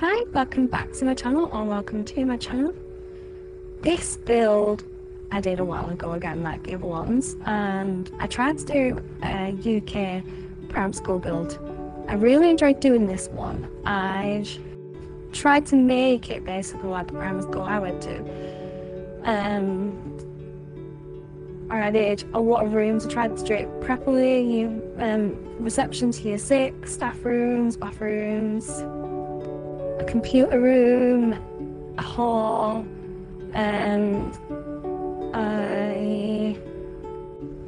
Hi, welcome back to my channel or welcome to my channel. This build I did a while ago again like the other ones and I tried to do a UK primary school build. I really enjoyed doing this one. I tried to make it basically like the primary school I went to. Um, I did a lot of rooms. I tried to do it properly. You um, reception to year six, staff rooms, bathrooms, computer room, a hall, and I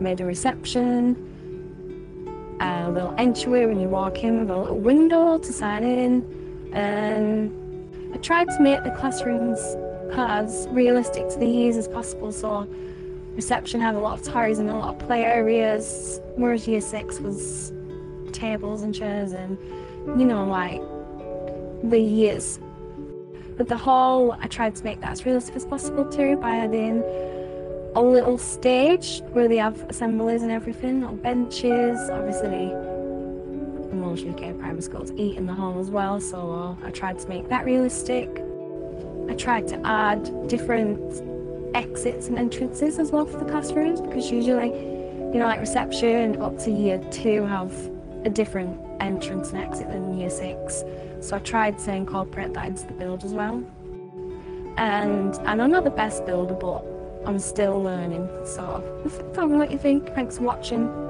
made a reception, a little entryway when you walk in with a little window to sign in, and I tried to make the classrooms as realistic to the years as possible. So reception had a lot of toys and a lot of play areas, whereas year six was tables and chairs and, you know, like the years. But the hall, I tried to make that as realistic as possible too by adding a little stage where they have assemblies and everything, little benches, obviously most UK primary schools eat in the hall as well, so uh, I tried to make that realistic. I tried to add different exits and entrances as well for the classrooms because usually, you know, like reception up to year two have a different entrance and exit than year six. So I tried to incorporate that into the build as well. And, and I'm not the best builder, but I'm still learning. So tell me what you think. Thanks for watching.